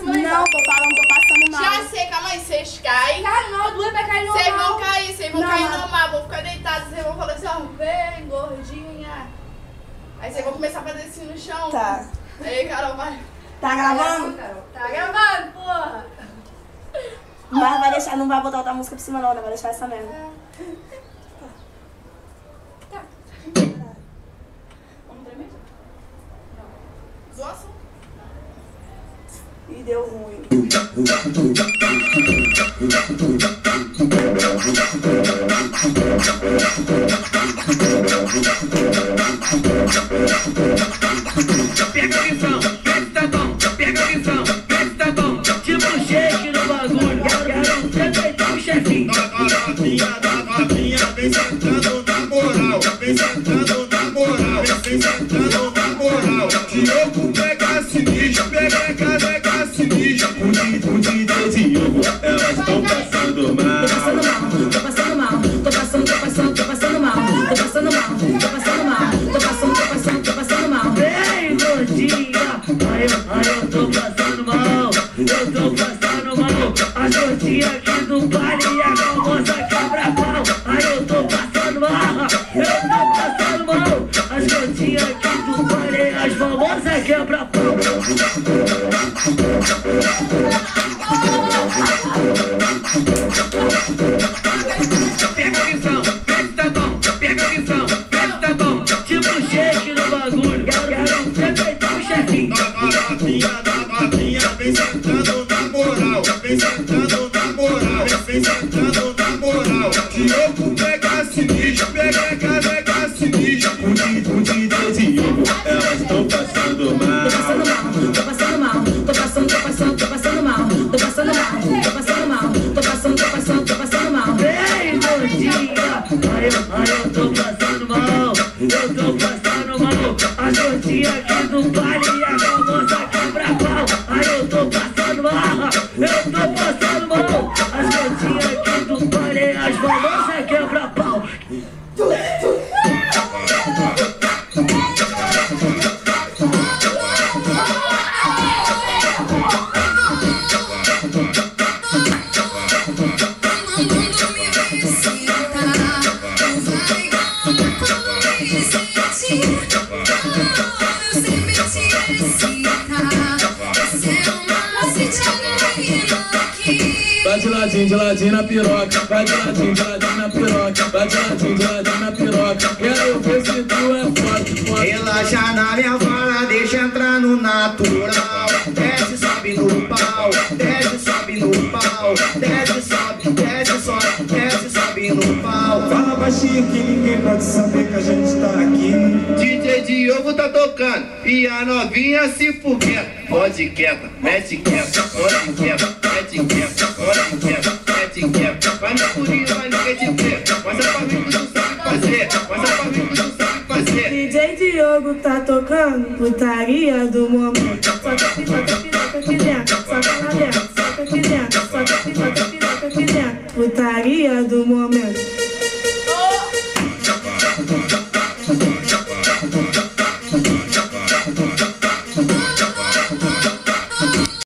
Não, tô falando, tô passando mal. Já sei, calma aí, vocês caem. Cara, não, duas vai cair Vocês normal. vão cair, vocês vão Não, cair mas- normal, vão ficar deitados, vocês vão falar assim, ó, vem, gordinha. Aí vocês vão começar a fazer assim no chão. Tá. Aí, Carol, vai. Tá gravando? Tá gravando, porra. Mas vai deixar, não vai botar outra música por cima não, né? Vai deixar essa mesmo. Vamos tremer? Zoação. E deu ruim. Passando mal. A gordinha aqui do baile a famosa quebra-pau. Ai, eu tô passando mal, eu tô passando mal. As aqui do baile as famosas quebra-pau. Pega a visão, tá bom, pega a visão, tá bom. Tipo no bagulho, quero ser o chefinho. A novinha da novinha vem sentando moral, vem sentando na moral, vem sentando na moral. Diogo pega sinistro, pega, pega sinistro. O DJ Diogo, elas estão passando mal. Tô passando mal, tô passando, tô passando, tô passando mal, tô passando mal, tô passando mal, tô passando, tô passando, tô passando mal. Vem, gordinha, ai, eu tô passando e as famosas quebra-pau. Vai ladinho, de ladinho na piroca. Vai de ladinho, de ladinho na piroca. Vai de ladinho, de ladinho na piroca. Quero ver se tu é forte, forte. Relaxa na minha vara, deixa entrar no natural. Desce, sobe no pau, desce, sobe no pau. Desce, sobe, desce, sobe, desce, sobe no pau. Fala baixinho que ninguém pode saber que a gente tá aqui. DJ Diogo tá tocando e a novinha se fudendo. Pode quieta, mete quieta, pode quieta, mete quieta, jogo tá tocando putaria do momento. Soca piroca, piroca aqui dentro, soca lá dentro, soca aqui dentro, soca piroca, piroca aqui dentro, putaria do momento. Oh!